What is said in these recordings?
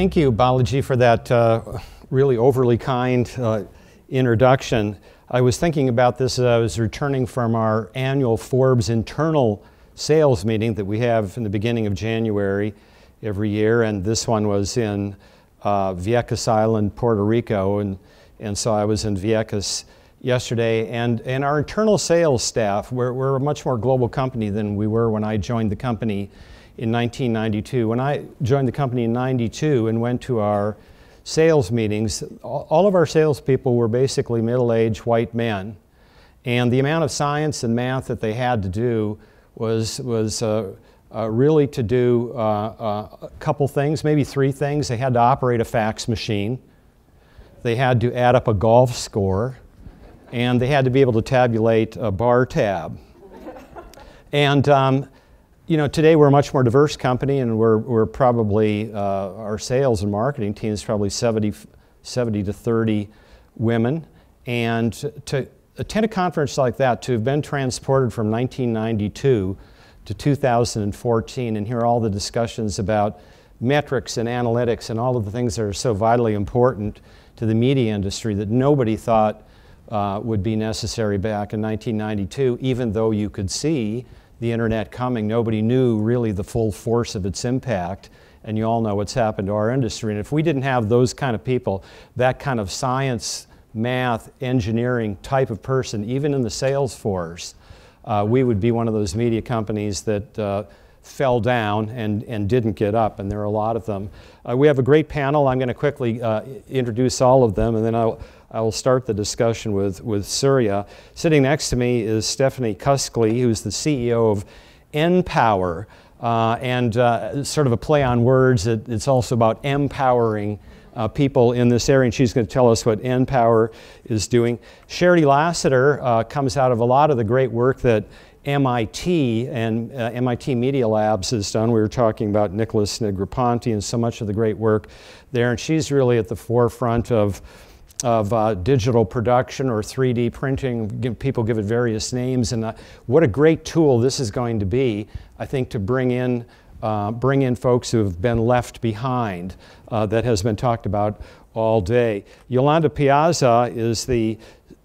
Thank you, Balaji, for that uh, really overly kind uh, introduction. I was thinking about this as I was returning from our annual Forbes internal sales meeting that we have in the beginning of January every year, and this one was in uh, Vieques Island, Puerto Rico, and, and so I was in Vieques yesterday. And, and our internal sales staff, we're, we're a much more global company than we were when I joined the company in 1992. When I joined the company in 92 and went to our sales meetings, all of our salespeople were basically middle-aged white men. And the amount of science and math that they had to do was, was uh, uh, really to do uh, uh, a couple things, maybe three things. They had to operate a fax machine, they had to add up a golf score, and they had to be able to tabulate a bar tab. and um, you know, today we're a much more diverse company, and we're, we're probably, uh, our sales and marketing team is probably 70, 70 to 30 women. And to attend a conference like that, to have been transported from 1992 to 2014 and hear all the discussions about metrics and analytics and all of the things that are so vitally important to the media industry that nobody thought uh, would be necessary back in 1992, even though you could see the internet coming. Nobody knew really the full force of its impact. And you all know what's happened to our industry. And if we didn't have those kind of people, that kind of science, math, engineering type of person, even in the sales force, uh, we would be one of those media companies that uh, fell down and, and didn't get up, and there are a lot of them. Uh, we have a great panel. I'm going to quickly uh, introduce all of them, and then I'll, I will start the discussion with, with Surya. Sitting next to me is Stephanie Cuskley, who's the CEO of NPower, uh, and uh, sort of a play on words, it, it's also about empowering uh, people in this area, and she's going to tell us what NPower is doing. Sherry Lassiter uh, comes out of a lot of the great work that MIT and uh, MIT Media Labs has done. We were talking about Nicholas Negroponte and so much of the great work there, and she's really at the forefront of of uh, digital production or 3D printing. People give it various names, and uh, what a great tool this is going to be, I think, to bring in uh, bring in folks who have been left behind uh, that has been talked about all day. Yolanda Piazza is the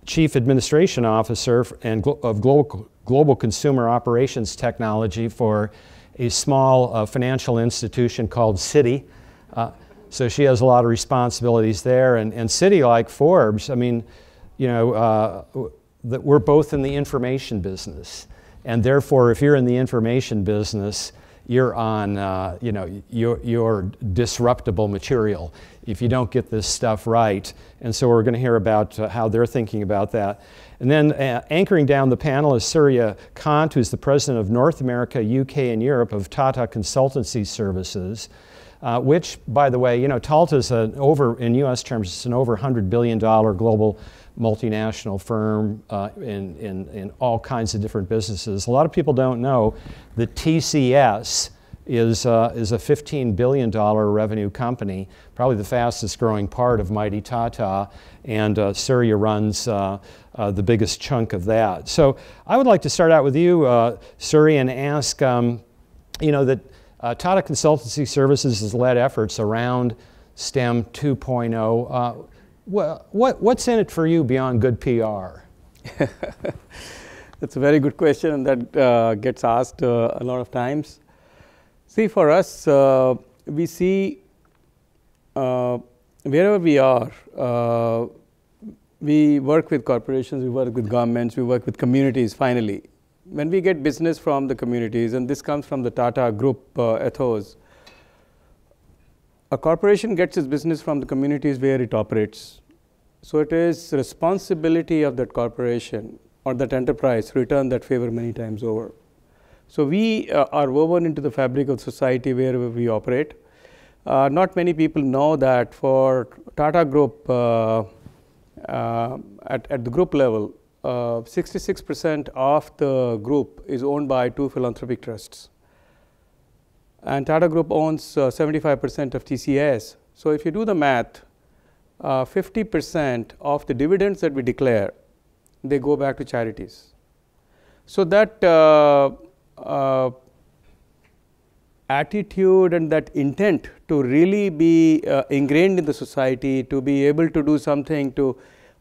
Chief Administration Officer and of Global, Global Consumer Operations Technology for a small uh, financial institution called Citi. So she has a lot of responsibilities there. And, and Citi, like Forbes, I mean, you know, uh, that we're both in the information business. And therefore, if you're in the information business, you're on, uh, you know, you're, you're disruptible material if you don't get this stuff right. And so we're going to hear about uh, how they're thinking about that. And then uh, anchoring down the panel is Surya Kant, who's the president of North America, UK, and Europe of Tata Consultancy Services. Uh, which, by the way, you know, Tata is an over, in US terms, it's an over $100 billion global multinational firm uh, in, in, in all kinds of different businesses. A lot of people don't know that TCS is, uh, is a $15 billion revenue company, probably the fastest growing part of Mighty Tata, and uh, Surya runs uh, uh, the biggest chunk of that. So I would like to start out with you, uh, Surya, and ask, um, you know, that uh, Tata Consultancy Services has led efforts around STEM 2.0. Uh, what, what, what's in it for you beyond good PR? That's a very good question, and that uh, gets asked uh, a lot of times. See, for us, uh, we see uh, wherever we are, we work with corporations, we work with governments, we work with communities finally when we get business from the communities, and this comes from the Tata Group uh, ethos, a corporation gets its business from the communities where it operates. So it is responsibility of that corporation or that enterprise to return that favor many times over. So we uh, are woven into the fabric of society wherever we operate. Uh, not many people know that for Tata Group, uh, uh at, at the group level, 66% uh, of the group is owned by two philanthropic trusts. And Tata Group owns 75% uh, of TCS. So if you do the math, 50% uh, of the dividends that we declare, they go back to charities. So that attitude and that intent to really be uh, ingrained in the society, to be able to do something to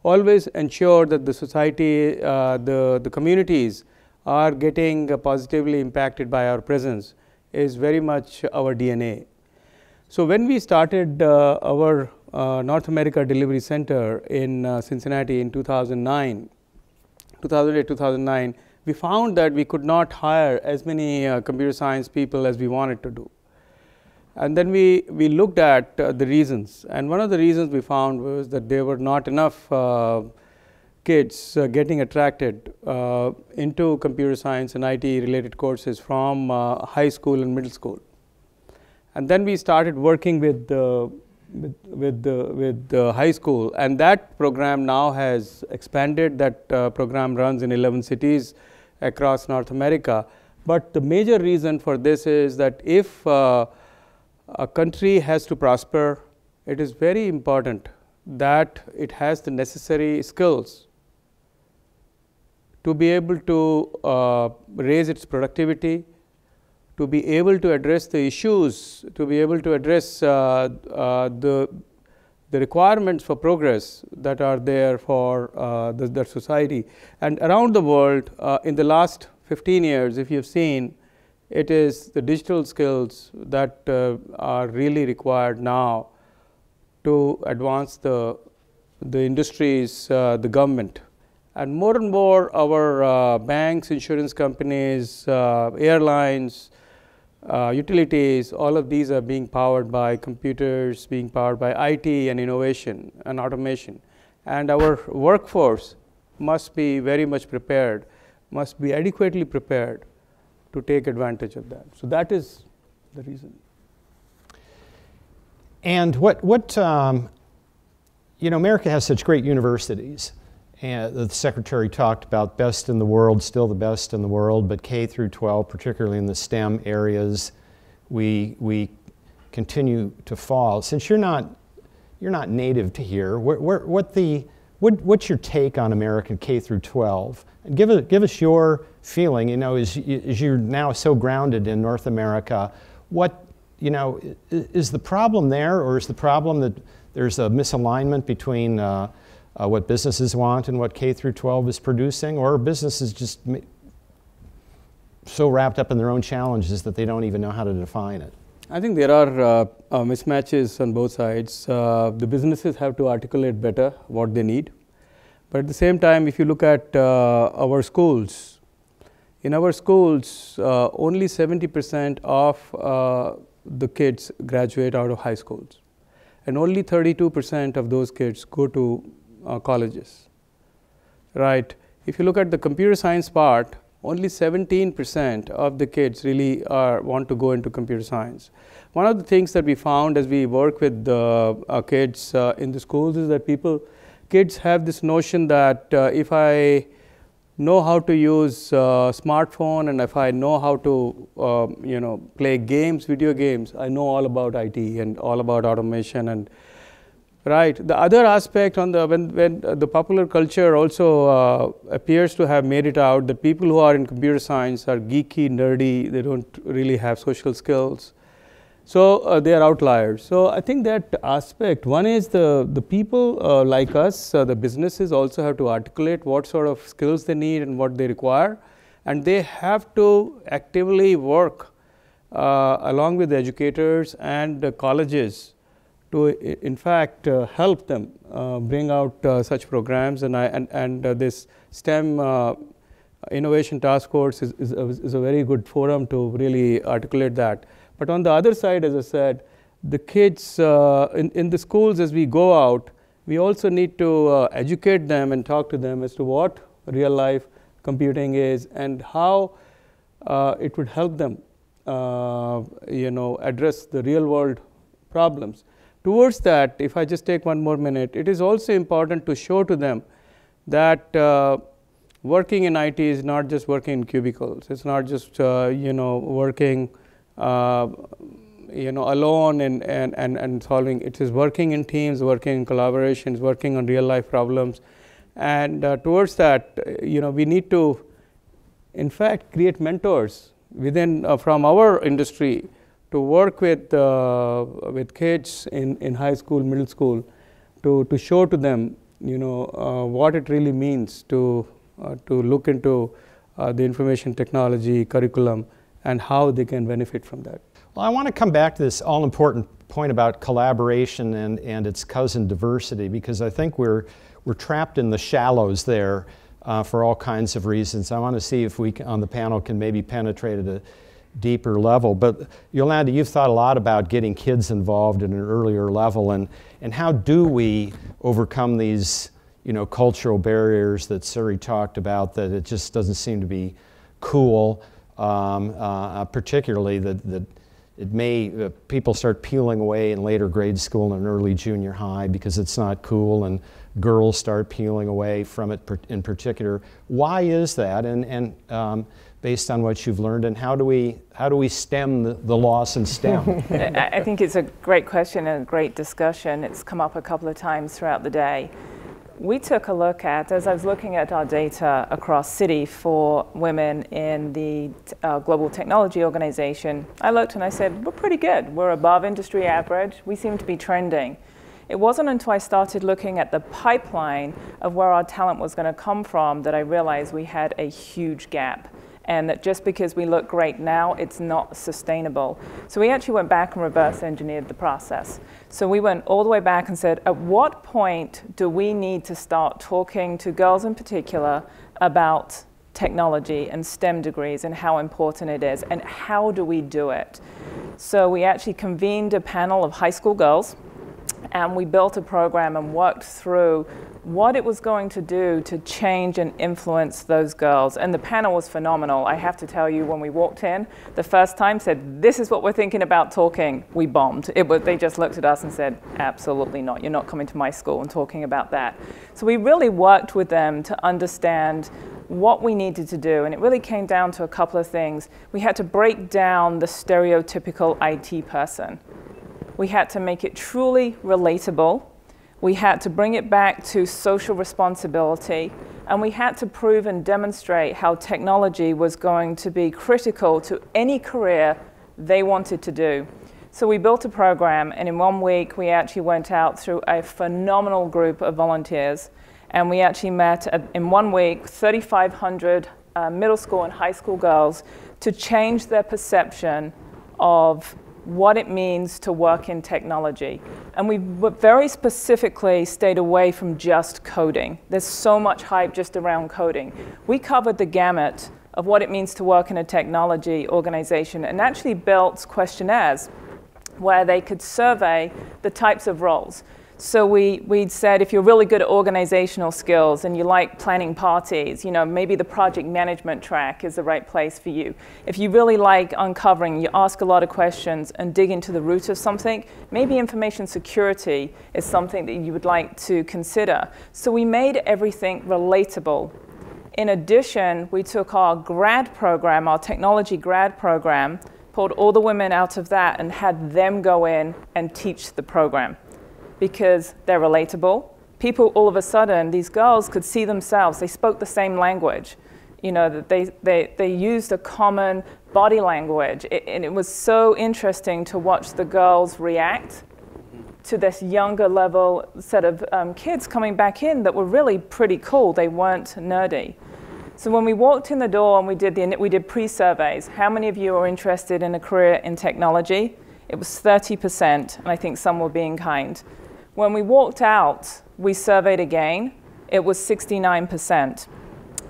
always ensure that the society, uh, the, the communities are getting positively impacted by our presence is very much our DNA. So, when we started uh, our uh, North America Delivery Center in uh, Cincinnati in 2009, 2008 2009, we found that we could not hire as many uh, computer science people as we wanted to do. And then we, we looked at uh, the reasons, and one of the reasons we found was that there were not enough uh, kids uh, getting attracted uh, into computer science and IT related courses from uh, high school and middle school. And then we started working with the with with the with the high school, and that program now has expanded. That uh, program runs in 11 cities across North America. But the major reason for this is that if a country has to prosper, it is very important that it has the necessary skills to be able to uh, raise its productivity, to be able to address the issues, to be able to address uh, uh, the, the requirements for progress that are there for uh, the, society. And around the world, uh, in the last 15 years, if you've seen, it is the digital skills that uh, are really required now to advance the, the industries, uh, the government. And more and more our banks, insurance companies, airlines, uh, utilities, all of these are being powered by computers, being powered by IT and innovation and automation. And our workforce must be very much prepared, must be adequately prepared to take advantage of that. So that is the reason. And what, what um, you know, America has such great universities. And the secretary talked about best in the world, still the best in the world, but K through 12, particularly in the STEM areas, we, we continue to fall. Since you're not, you're not native to here, what, what, the, what, what's your take on American K through 12? And give, it, give us your feeling, you know, as, as you're now so grounded in North America, what, you know, is the problem there or is the problem that there's a misalignment between uh, uh, what businesses want and what K through 12 is producing, or businesses just so wrapped up in their own challenges that they don't even know how to define it? I think there are uh, uh, mismatches on both sides. Uh, the businesses have to articulate better what they need. But at the same time, if you look at uh, our schools, in our schools, uh, only 70% of the kids graduate out of high schools. And only 32% of those kids go to uh, colleges, right? If you look at the computer science part, only 17% of the kids really are, want to go into computer science. One of the things that we found as we work with the uh, kids uh, in the schools is that people, kids have this notion that uh, if I know how to use uh, smartphone and if I know how to, um, you know, play games, video games, I know all about IT and all about automation and Right. The other aspect on the when when the popular culture also uh, appears to have made it out that people who are in computer science are geeky, nerdy. They don't really have social skills, so uh, they are outliers. So I think that aspect. One is the the people uh, like us, uh, the businesses also have to articulate what sort of skills they need and what they require, and they have to actively work uh, along with the educators and colleges to in fact uh, help them uh, bring out such programs and, I, and, and this STEM innovation task force is, is, is, a very good forum to really articulate that. But on the other side, as I said, the kids uh, in, in the schools as we go out, we also need to uh, educate them and talk to them as to what real life computing is and how uh, it would help them, you know, address the real world problems. Towards that, if I just take one more minute, it is also important to show to them that uh, working in IT is not just working in cubicles. It's not just uh, you know working uh, you know alone and, and, and, and solving. It is working in teams, working in collaborations, working on real life problems. And uh, towards that, you know, we need to, in fact, create mentors within uh, from our industry to work with, uh, with kids in, in high school, middle school, to, to show to them, you know, uh, what it really means to, uh, to look into uh, the information technology curriculum and how they can benefit from that. Well, I want to come back to this all important point about collaboration and, and its cousin diversity because I think we're, we're trapped in the shallows there uh, for all kinds of reasons. I want to see if we can, on the panel can maybe penetrate at a deeper level. But Yolanda, you've thought a lot about getting kids involved at an earlier level and, and how do we overcome these you know, cultural barriers that Surya talked about that it just doesn't seem to be cool, um, uh, particularly that, that it may, uh, people start peeling away in later grade school and early junior high because it's not cool and girls start peeling away from it in particular. Why is that? And, and um, based on what you've learned, and how do we, how do we stem the, the loss in STEM? I think it's a great question and a great discussion. It's come up a couple of times throughout the day we took a look at, as I was looking at our data across Citi for women in the uh, Global Technology Organization, I looked and I said, we're pretty good. We're above industry average. We seem to be trending. It wasn't until I started looking at the pipeline of where our talent was going to come from that I realized we had a huge gap and that just because we look great now, it's not sustainable. So we actually went back and reverse engineered the process. So we went all the way back and said, at what point do we need to start talking to girls in particular about technology and STEM degrees and how important it is, and how do we do it? So we actually convened a panel of high school girls and we built a program and worked through what it was going to do to change and influence those girls. And the panel was phenomenal. I have to tell you, when we walked in, the first time said, this is what we're thinking about talking. We bombed. It was, they just looked at us and said, absolutely not. You're not coming to my school and talking about that. So we really worked with them to understand what we needed to do. And it really came down to a couple of things. We had to break down the stereotypical IT person. We had to make it truly relatable. We had to bring it back to social responsibility. And we had to prove and demonstrate how technology was going to be critical to any career they wanted to do. So we built a program, and in one week, we actually went out through a phenomenal group of volunteers. And we actually met at, in one week 3,500 uh, middle school and high school girls to change their perception of what it means to work in technology. And we very specifically stayed away from just coding. There's so much hype just around coding. We covered the gamut of what it means to work in a technology organization and actually built questionnaires where they could survey the types of roles. So we, we said if you're really good at organizational skills and you like planning parties, you know, maybe the project management track is the right place for you. If you really like uncovering, you ask a lot of questions and dig into the root of something, maybe information security is something that you would like to consider. So we made everything relatable. In addition, we took our grad program, our technology grad program, pulled all the women out of that and had them go in and teach the program because they're relatable. People, all of a sudden, these girls could see themselves. They spoke the same language. You know, they, they, they used a common body language. It, and it was so interesting to watch the girls react to this younger level set of um, kids coming back in that were really pretty cool. They weren't nerdy. So when we walked in the door and we did, the, we did pre-surveys, how many of you are interested in a career in technology? It was 30%, and I think some were being kind. When we walked out, we surveyed again. It was 69%.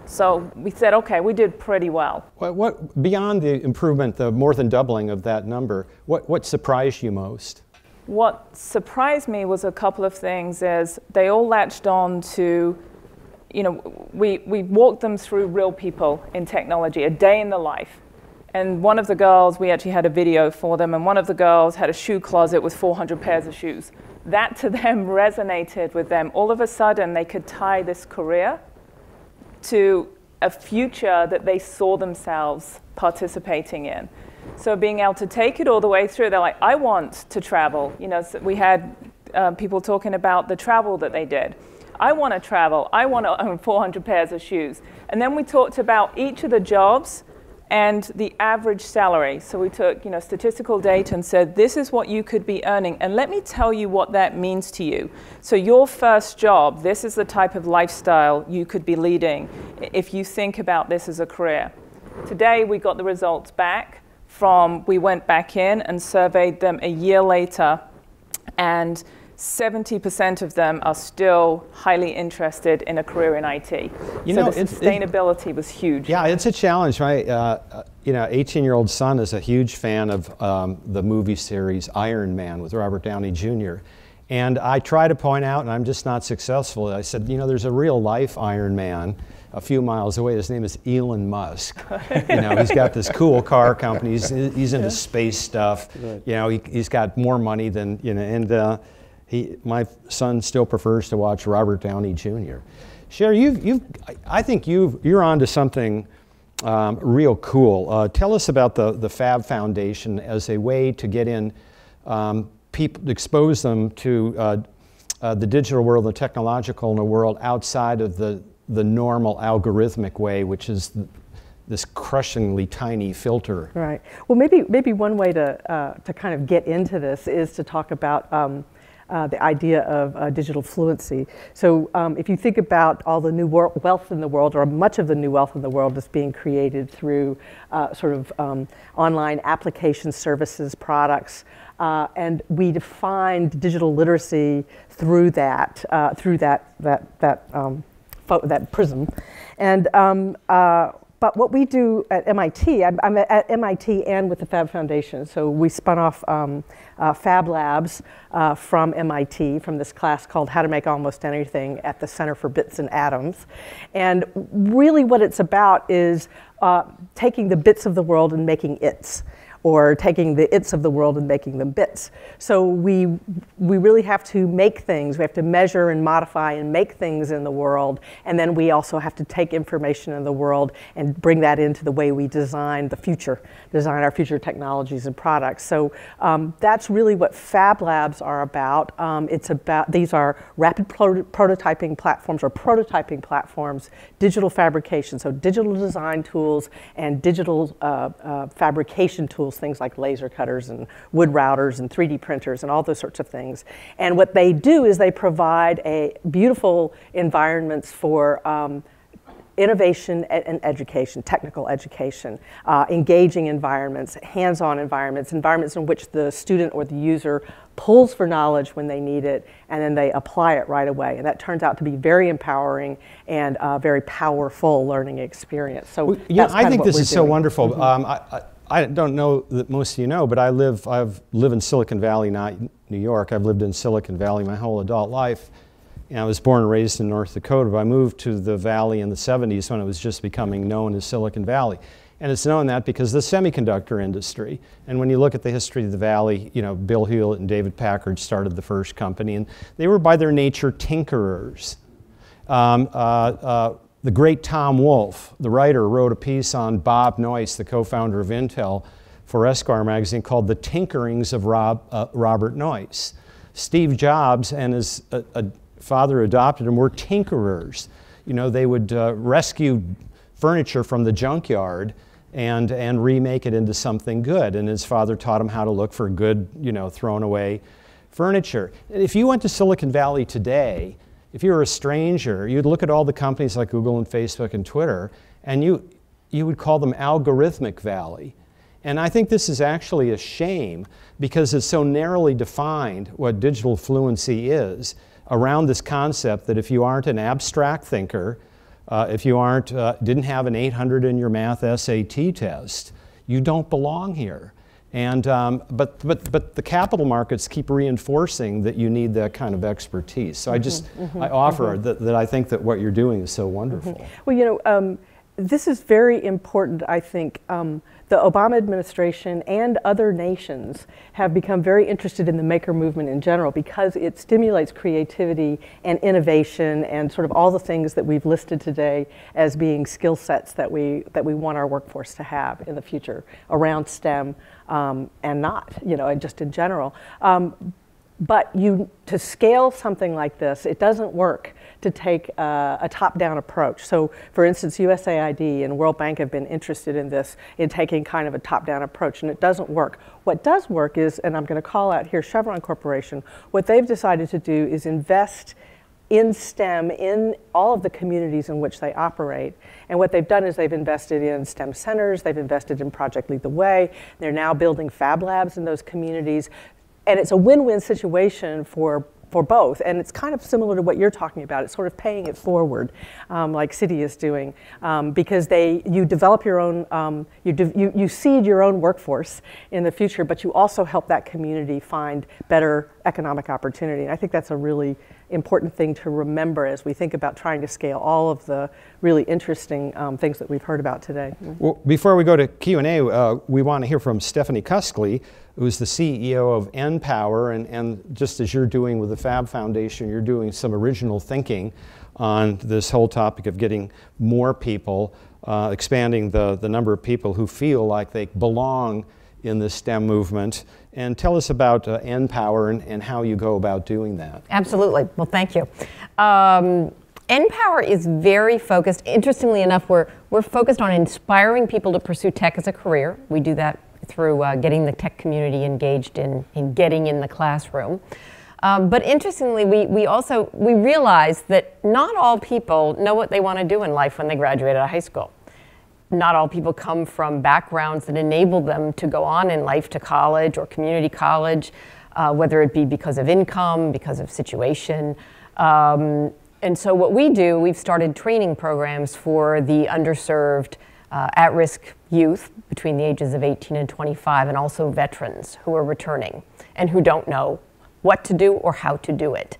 So we said, okay, we did pretty well. What, what, beyond the improvement, the more than doubling of that number, what, what surprised you most? What surprised me was a couple of things is they all latched on to, you know, we, we walked them through real people in technology, a day in the life. And one of the girls, we actually had a video for them, and one of the girls had a shoe closet with 400 pairs of shoes that to them resonated with them. All of a sudden, they could tie this career to a future that they saw themselves participating in. So being able to take it all the way through, they're like, I want to travel. You know, so we had uh, people talking about the travel that they did. I want to travel. I want to own 400 pairs of shoes. And then we talked about each of the jobs and the average salary. So we took, you know, statistical data and said, this is what you could be earning. And let me tell you what that means to you. So your first job, this is the type of lifestyle you could be leading if you think about this as a career. Today we got the results back from, we went back in and surveyed them a year later. And 70% of them are still highly interested in a career in IT. You so know, the sustainability it, was huge. Yeah, it's a challenge, right? Uh, uh you know, 18-year-old son is a huge fan of um, the movie series Iron Man with Robert Downey Jr. And I try to point out, and I'm just not successful. I said, you know, there's a real life Iron Man a few miles away. His name is Elon Musk. you know, he's got this cool car company. He's, he's into space stuff. Right. You know, he, has got more money than, you know, and uh, he, my son still prefers to watch Robert Downey Jr. Sherry, you've, you've, I think you you're on to something um, real cool. Uh, tell us about the, the Fab Foundation as a way to get in, um, people, expose them to uh, uh, the digital world, the technological world outside of the, the normal algorithmic way, which is this crushingly tiny filter. Right. Well, maybe maybe one way to uh, to kind of get into this is to talk about um, uh, the idea of uh, digital fluency. So um, if you think about all the new wealth in the world, or much of the new wealth in the world is being created through uh, sort of um, online application services, products, uh, and we defined digital literacy through that, uh, through that, that, that, um, that prism. And um, but what we do at MIT, I'm, I'm, at MIT and with the Fab Foundation. So we spun off um, uh, Fab Labs uh, from MIT, from this class called How to Make Almost Anything at the Center for Bits and Atoms. And really what it's about is uh, taking the bits of the world and making its or taking the its of the world and making them bits. So we, we really have to make things. We have to measure and modify and make things in the world. And then we also have to take information in the world and bring that into the way we design the future, design our future technologies and products. So um, that's really what Fab Labs are about. Um, it's about, these are rapid pro prototyping platforms or prototyping platforms, digital fabrication, so digital design tools and digital uh, uh, fabrication tools things like laser cutters and wood routers and 3D printers and all those sorts of things. And what they do is they provide a beautiful environments for um, innovation and education, technical education, uh, engaging environments, hands-on environments, environments in which the student or the user pulls for knowledge when they need it, and then they apply it right away. And that turns out to be very empowering and a very powerful learning experience. So well, yeah, I think this is doing. so wonderful. Mm -hmm. um, I, I don't know that most of you know, but I live, I've lived in Silicon Valley, not New York. I've lived in Silicon Valley my whole adult life. And I was born and raised in North Dakota, but I moved to the valley in the 70s when it was just becoming known as Silicon Valley. And it's known that because the semiconductor industry. And when you look at the history of the valley, you know, Bill Hewlett and David Packard started the first company, and they were by their nature tinkerers. Um, uh, uh, the great Tom Wolfe, the writer, wrote a piece on Bob Noyce, the co-founder of Intel, for Esquire magazine called The Tinkerings of Rob, uh, Robert Noyce. Steve Jobs and his uh, uh, father adopted him were tinkerers. You know, they would uh, rescue furniture from the junkyard and, and remake it into something good. And his father taught him how to look for good, you know, thrown away furniture. If you went to Silicon Valley today, if you were a stranger, you'd look at all the companies like Google and Facebook and Twitter, and you, you would call them algorithmic valley. And I think this is actually a shame because it's so narrowly defined what digital fluency is around this concept that if you aren't an abstract thinker, uh, if you aren't, uh, didn't have an 800 in your math SAT test, you don't belong here. And, um, but, but, but the capital markets keep reinforcing that you need that kind of expertise. So mm -hmm, I just, mm -hmm, I offer mm -hmm. that, that I think that what you're doing is so wonderful. Mm-hmm. Well, you know, um, this is very important, I think. Um, the Obama administration and other nations have become very interested in the maker movement in general because it stimulates creativity and innovation and sort of all the things that we've listed today as being skill sets that we, that we want our workforce to have in the future around STEM um, and not, you know, and just in general. Um, But you, to scale something like this, it doesn't work to take a, a top-down approach. So, for instance, USAID and World Bank have been interested in this, in taking kind of a top-down approach, and it doesn't work. What does work is, and I'm going to call out here Chevron Corporation, what they've decided to do is invest in STEM in all of the communities in which they operate. And what they've done is they've invested in STEM centers, they've invested in Project Lead the Way, they're now building fab labs in those communities. And it's a win win situation for for both. And it's kind of similar to what you're talking about. It's sort of paying it forward, um, like Citi is doing, um, because they you develop your own, um, you, you, you seed your own workforce in the future, but you also help that community find better economic opportunity. And I think that's a really important thing to remember as we think about trying to scale all of the really interesting um, things that we've heard about today. Well, before we go to Q&A, uh, we want to hear from Stephanie Cuskley, who's the CEO of NPower, and, and just as you're doing with the Fab Foundation, you're doing some original thinking on this whole topic of getting more people, uh, expanding the, the number of people who feel like they belong in the STEM movement. And tell us about uh, NPower and, and how you go about doing that. Absolutely. Well, thank you. Um, NPower is very focused. Interestingly enough, we're, we're focused on inspiring people to pursue tech as a career. We do that through uh, getting the tech community engaged in, in getting in the classroom. Um, but interestingly, we, we also we realize that not all people know what they want to do in life when they graduate out of high school. Not all people come from backgrounds that enable them to go on in life to college or community college, uh, whether it be because of income, because of situation. Um, and so, what we do, we've started training programs for the underserved uh, at risk youth between the ages of 18 and 25, and also veterans who are returning and who don't know what to do or how to do it.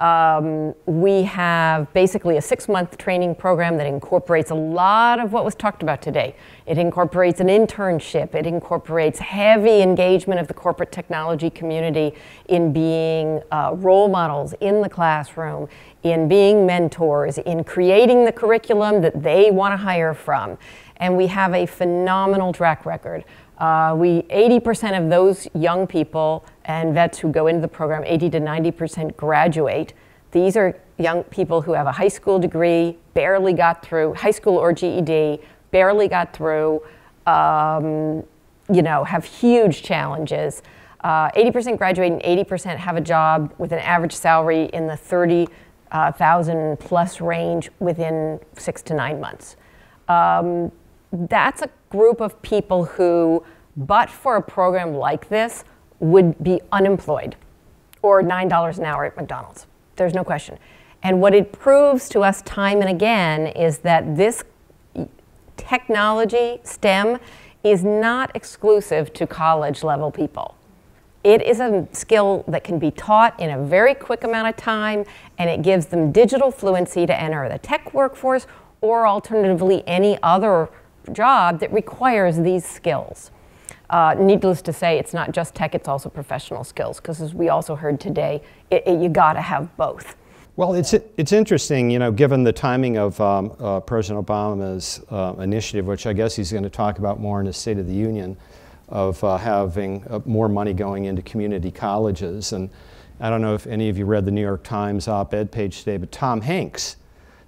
Um, we have basically a six month training program that incorporates a lot of what was talked about today. It incorporates an internship, it incorporates heavy engagement of the corporate technology community in being uh, role models in the classroom, in being mentors, in creating the curriculum that they want to hire from and we have a phenomenal track record. Uh, we 80% of those young people and vets who go into the program, 80 to 90% graduate. These are young people who have a high school degree, barely got through high school or GED, barely got through, um, you know, have huge challenges. Uh, 80% graduate and 80% have a job with an average salary in the 30,000 uh, plus range within six to nine months. Um, that's a group of people who, but for a program like this, would be unemployed or $9 an hour at McDonald's. There's no question. And what it proves to us time and again is that this technology, STEM, is not exclusive to college level people. It is a skill that can be taught in a very quick amount of time, and it gives them digital fluency to enter the tech workforce or alternatively any other job that requires these skills. Uh, needless to say, it's not just tech, it's also professional skills, because as we also heard today, it, it, you got to have both. Well, it's, it's interesting, you know, given the timing of um, uh, President Obama's uh, initiative, which I guess he's going to talk about more in his State of the Union, of uh, having uh, more money going into community colleges. And I don't know if any of you read the New York Times op ed page today, but Tom Hanks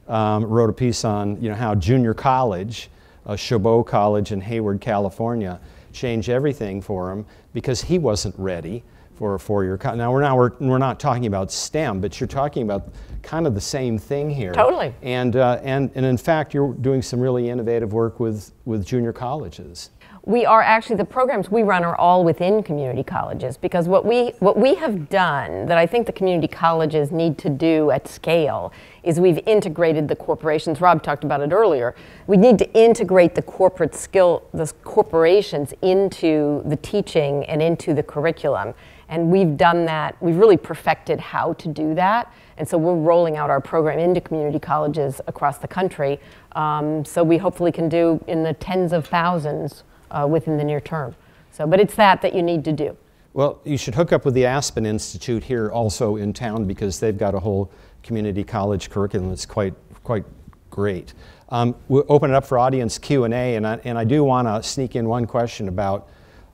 um, wrote a piece on, you know, how junior college uh, Chabot College in Hayward, California, change everything for him because he wasn't ready for a four-year college. Now we're now we're, we're not talking about STEM, but you're talking about kind of the same thing here. Totally. And uh, and and in fact, you're doing some really innovative work with with junior colleges we are actually the programs we run are all within community colleges because what we what we have done that I think the community colleges need to do at scale is we've integrated the corporations. Rob talked about it earlier. We need to integrate the corporate skill, the corporations into the teaching and into the curriculum. And we've done that. We've really perfected how to do that. And so we're rolling out our program into community colleges across the country. Um, so we hopefully can do in the tens of thousands uh, within the near term. So, but it's that that you need to do. Well, you should hook up with the Aspen Institute here also in town because they've got a whole community college curriculum that's quite, quite great. Um, we'll open it up for audience Q&A, and I, and I do want to sneak in one question about,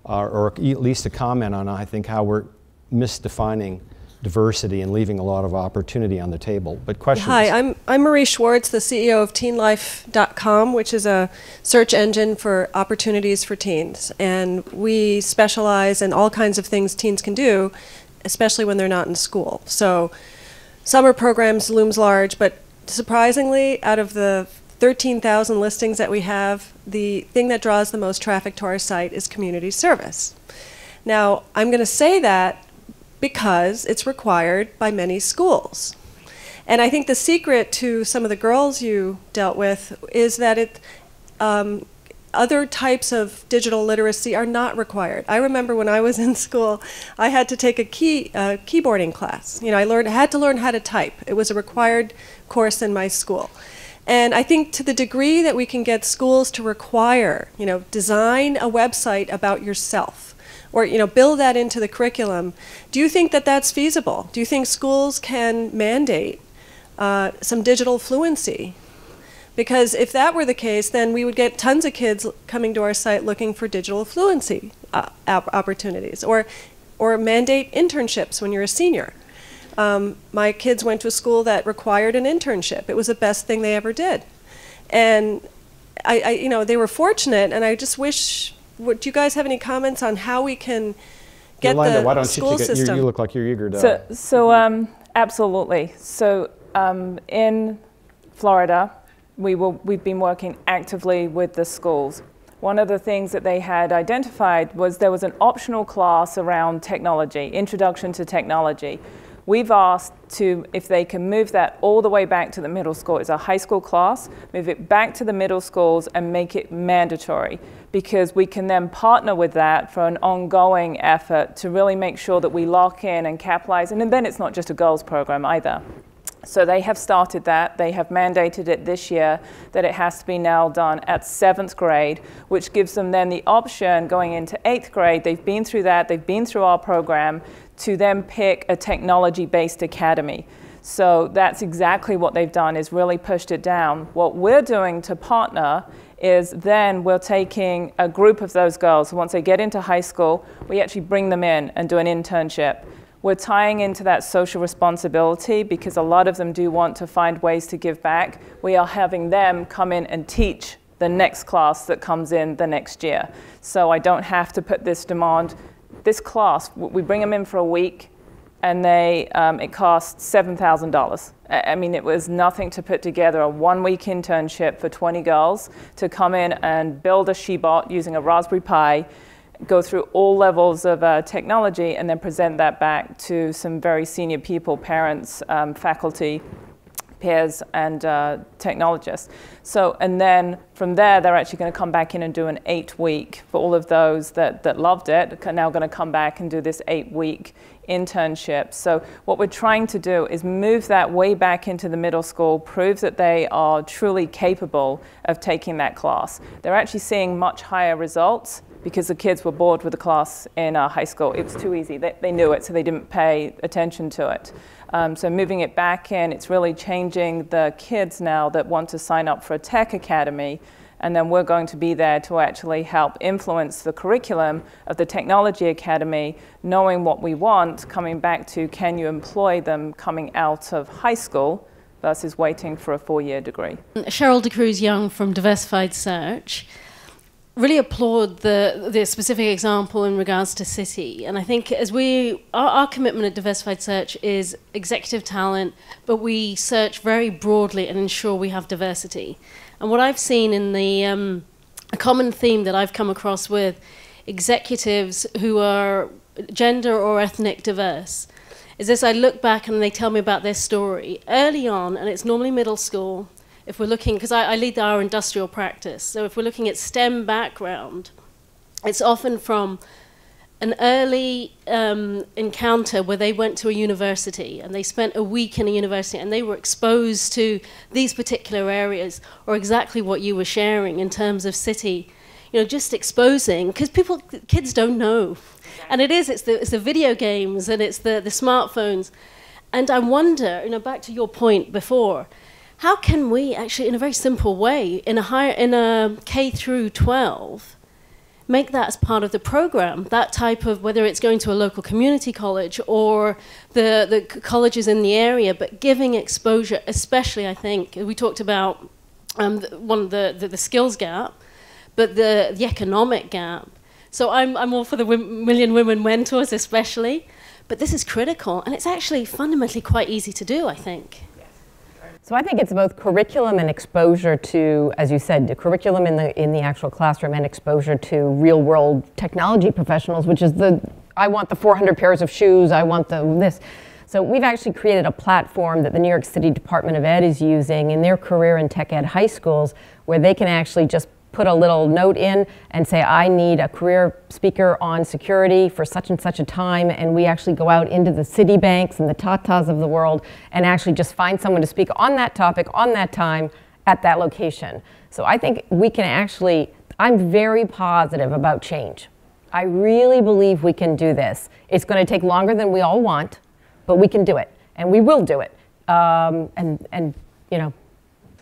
uh, or at least a comment on, I think, how we're misdefining diversity and leaving a lot of opportunity on the table. But questions? Hi, I'm, I'm Marie Schwartz, the CEO of teenlife.com, which is a search engine for opportunities for teens. And we specialize in all kinds of things teens can do, especially when they're not in school. So, summer programs looms large, but surprisingly, out of the 13,000 listings that we have, the thing that draws the most traffic to our site is community service. Now, I'm going to say that because it's required by many schools. And I think the secret to some of the girls you dealt with is that it, um, other types of digital literacy are not required. I remember when I was in school, I had to take a key uh, keyboarding class. You know, I learned had to learn how to type. It was a required course in my school. And I think to the degree that we can get schools to require, you know, design a website about yourself or you know build that into the curriculum do you think that that's feasible do you think schools can mandate uh, some digital fluency because if that were the case then we would get tons of kids coming to our site looking for digital fluency uh, opportunities or or mandate internships when you're a senior um, my kids went to a school that required an internship. It was the best thing they ever did. And I, I you know, they were fortunate, and I just wish, what, do you guys have any comments on how we can get Yolanda, the why don't school you, system? You, you, look like you're eager to. So, so um, absolutely. So um, in Florida, we will, we've been working actively with the schools. One of the things that they had identified was there was an optional class around technology, introduction to technology. We've asked to, if they can move that all the way back to the middle school. It's a high school class, move it back to the middle schools and make it mandatory because we can then partner with that for an ongoing effort to really make sure that we lock in and capitalize. And then it's not just a girls program either. So they have started that. They have mandated it this year that it has to be now done at seventh grade, which gives them then the option going into eighth grade. They've been through that, they've been through our program to then pick a technology-based academy. So that's exactly what they've done is really pushed it down. What we're doing to partner is then we're taking a group of those girls. Once they get into high school, we actually bring them in and do an internship. We're tying into that social responsibility because a lot of them do want to find ways to give back. We are having them come in and teach the next class that comes in the next year. So I don't have to put this demand this class, we bring them in for a week, and they um, it cost seven thousand dollars. I mean, it was nothing to put together a one-week internship for 20 girls to come in and build a Shebot using a Raspberry Pi, go through all levels of uh, technology, and then present that back to some very senior people, parents, um, faculty, peers and uh, technologists. So, and then from there, they're actually going to come back in and do an eight week for all of those that, that loved it, are now going to come back and do this eight week internship. So, what we're trying to do is move that way back into the middle school, prove that they are truly capable of taking that class. They're actually seeing much higher results because the kids were bored with the class in uh, high school. It was too easy. They, they knew it, so they didn't pay attention to it. Um, so moving it back in, it's really changing the kids now that want to sign up for a tech academy. And then we're going to be there to actually help influence the curriculum of the Technology Academy, knowing what we want, coming back to can you employ them coming out of high school versus waiting for a four year degree. Cheryl DeCruz Young from Diversified Search. Really applaud the the specific example in regards to Citi. And i think as we our, our, commitment at diversified search is executive talent but we search very broadly and ensure we have diversity and what i've seen in the um, a common theme that i've come across with executives who are gender or ethnic diverse is this i look back and they tell me about their story early on and it's normally middle school if we're looking, because I, I lead our industrial practice, so if we're looking at STEM background, it's often from an early um, encounter where they went to a university and they spent a week in a university and they were exposed to these particular areas or exactly what you were sharing in terms of Citi you know just exposing because people kids don't know. And it is it's the, it's the video games and it's the, the smartphones. And i wonder you know back to your point before how can we actually, in a very simple way, in a higher, in a K through 12, make that as part of the program. That type of whether it's going to a local community college or the the colleges in the area, but giving exposure, especially I think we talked about um, one of the, the, the skills gap, but the the economic gap. So I'm I'm all for the Million Women Mentors, especially, but this is critical, and it's actually fundamentally quite easy to do. I think. So I think it's both curriculum and exposure to, as you said, the curriculum in the in the actual classroom and exposure to real world technology professionals, which is the I want the 400 pairs of shoes, I want the this. So we've actually created a platform that the New York City Department of Ed is using in their career and tech ed high schools where they can actually just put a little note in and say, I need a career speaker on security for such and such a time. And we actually go out into the Citibanks and the Tatas of the world and actually just find someone to speak on that topic, on that time, at that location. So I think we can actually, I'm very positive about change. I really believe we can do this. It's going to take longer than we all want, but we can do it. And we will do it. Um, and, and, you know,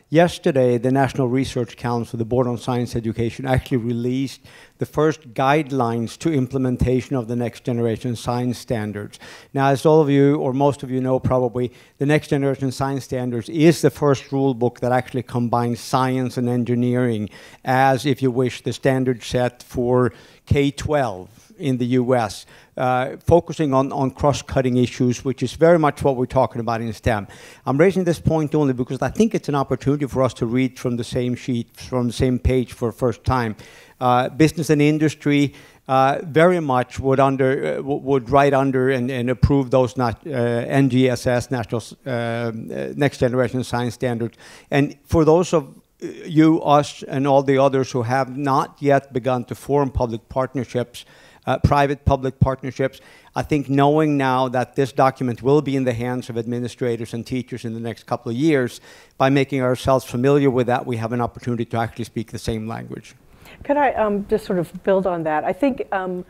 Yesterday, the National Research Council, the Board on Science Education, actually released the first guidelines to implementation of the next generation science standards. Now, as all of you, or most of you know probably, the next generation science standards is the first rule book that actually combines science and engineering as, if you wish, the standard set for K-12 in the US, uh, focusing on, on cross-cutting issues, which is very much what we're talking about in STEM. I'm raising this point only because I think it's an opportunity for us to read from the same sheet, from the same page for the first time. Uh, business and industry uh, very much would under uh, would write under and, and approve those not, uh, NGSS National uh, uh, Next Generation Science Standards. And for those of you, us, and all the others who have not yet begun to form public partnerships, uh, private-public partnerships. I think knowing now that this document will be in the hands of administrators and teachers in the next couple of years, by making ourselves familiar with that, we have an opportunity to actually speak the same language. Could I um, just sort of build on that? I think um,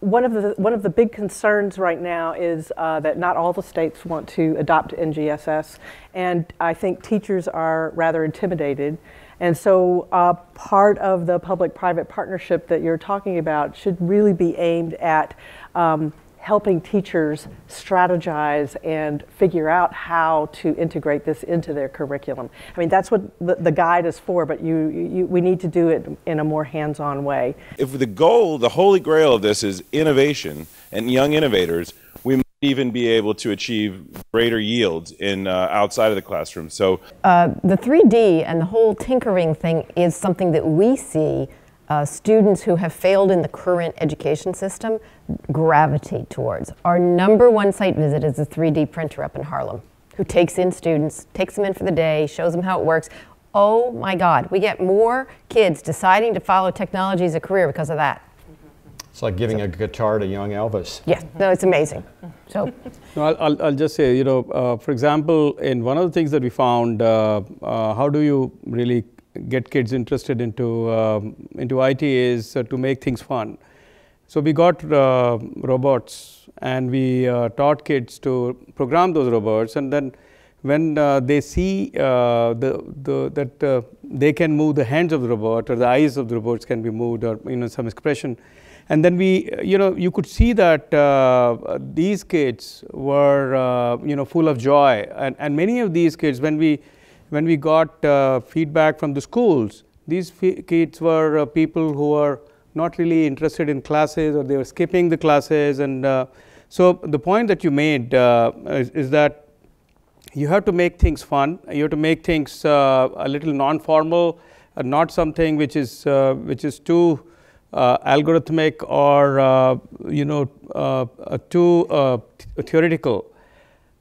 one of the one of the big concerns right now is uh, that not all the states want to adopt NGSS, and I think teachers are rather intimidated. And so uh, part of the public-private partnership that you're talking about should really be aimed at um, helping teachers strategize and figure out how to integrate this into their curriculum. I mean, that's what the, the guide is for, but you, you, we need to do it in a more hands-on way. If the goal, the holy grail of this is innovation and young innovators, even be able to achieve greater yields in uh, outside of the classroom. So uh, the 3D and the whole tinkering thing is something that we see uh, students who have failed in the current education system gravitate towards. Our number one site visit is a 3D printer up in Harlem who takes in students, takes them in for the day, shows them how it works. Oh my God, we get more kids deciding to follow technology as a career because of that. It's like giving so, a guitar to young Elvis. Yeah, no, it's amazing. So, no, I'll, I'll, just say, you know, uh, for example, in one of the things that we found, uh, uh, how do you really get kids interested into um, into IT is uh, to make things fun. So we got uh, robots and we uh, taught kids to program those robots, and then when they see the, the that they can move the hands of the robot or the eyes of the robots can be moved or you know some expression and then we, you know, you could see that uh, these kids were, uh, you know, full of joy. And, and many of these kids, when we, when we got uh, feedback from the schools, these kids were uh, people who were not really interested in classes or they were skipping the classes. And uh, so the point that you made uh, is, is, that you have to make things fun. You have to make things a little non-formal, not something which is, which is too uh, algorithmic or uh, you know uh, too theoretical.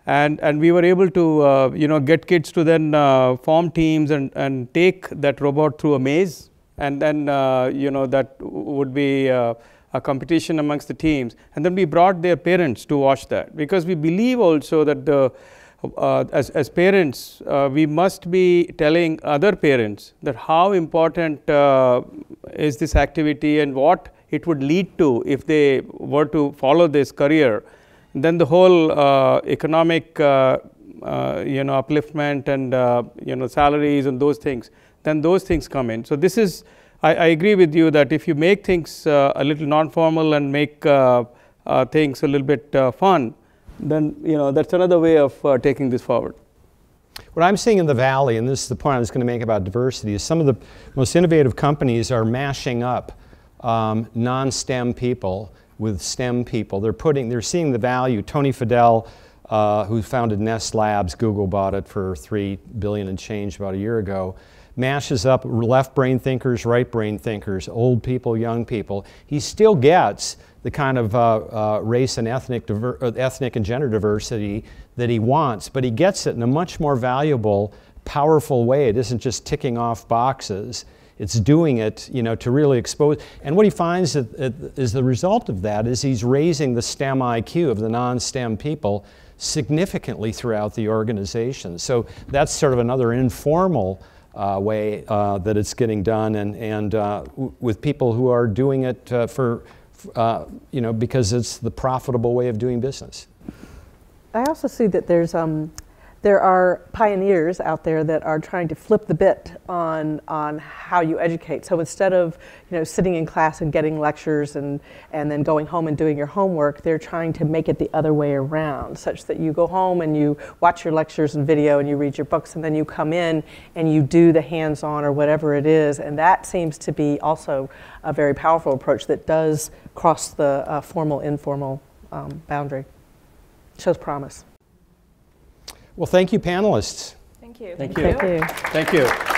And and we were able to uh, you know get kids to then uh, form teams and and take that robot through a maze. And then uh, you know that would be a competition amongst the teams. And then we brought their parents to watch that. Because we believe also that the uh, as, as parents, uh, we must be telling other parents that how important uh, is this activity and what it would lead to if they were to follow this career. Then the whole uh, economic, uh, uh, you know, upliftment and you know salaries and those things. Then those things come in. So this is I, I agree with you that if you make things a little non-formal and make things a little bit fun, then you know that's another way of uh, taking this forward. What I'm seeing in the Valley, and this is the point I was going to make about diversity, is some of the most innovative companies are mashing up um, non-STEM people with STEM people. They're putting, they're seeing the value. Tony Fadell, uh, who founded Nest Labs, Google bought it for three billion and change about a year ago, mashes up left brain thinkers, right brain thinkers, old people, young people. He still gets the kind of uh, uh, race and ethnic, uh, ethnic and gender diversity that he wants, but he gets it in a much more valuable, powerful way. It isn't just ticking off boxes. It's doing it, you know, to really expose. And what he finds that, is the result of that is he's raising the STEM IQ of the non-STEM people significantly throughout the organization. So that's sort of another informal uh, way uh, that it's getting done, and and uh, with people who are doing it uh, for, uh, you know, because it's the profitable way of doing business. I also see that there's um, there are pioneers out there that are trying to flip the bit on on how you educate. So instead of you know sitting in class and getting lectures and and then going home and doing your homework, they're trying to make it the other way around, such that you go home and you watch your lectures and video and you read your books and then you come in and you do the hands-on or whatever it is, and that seems to be also a very powerful approach that does cross the uh, formal informal um, boundary. Shows promise. Well, thank you, panelists. Thank you. Thank you. Thank you. Thank you.